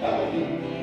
by you.